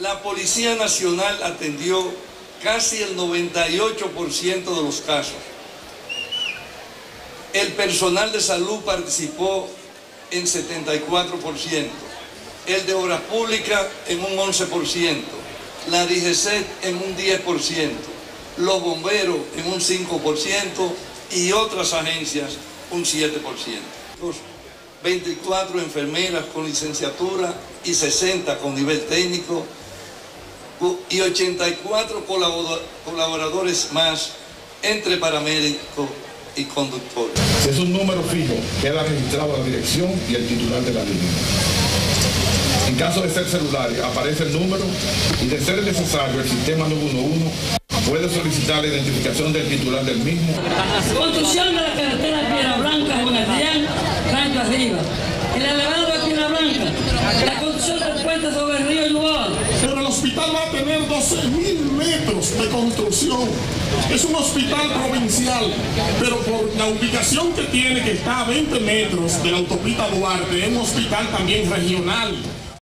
La Policía Nacional atendió casi el 98% de los casos. El personal de salud participó en 74%, el de obras públicas en un 11%, la DGC en un 10%, los bomberos en un 5% y otras agencias un 7%. 24 enfermeras con licenciatura y 60 con nivel técnico y 84 colaboradores más entre paramédicos y conductores. Es un número fijo, queda registrado la dirección y el titular de la línea. En caso de ser celular, aparece el número y de ser necesario el sistema 911 puede solicitar la identificación del titular del mismo. Construcción de la carretera Piedra Blanca, Juan Adrián, Rancho Arriba. El elevado de Piedra Blanca. La construcción del puente sobre el río hospital va a tener 12.000 metros de construcción. Es un hospital provincial, pero por la ubicación que tiene, que está a 20 metros de la autopista Duarte, es un hospital también regional.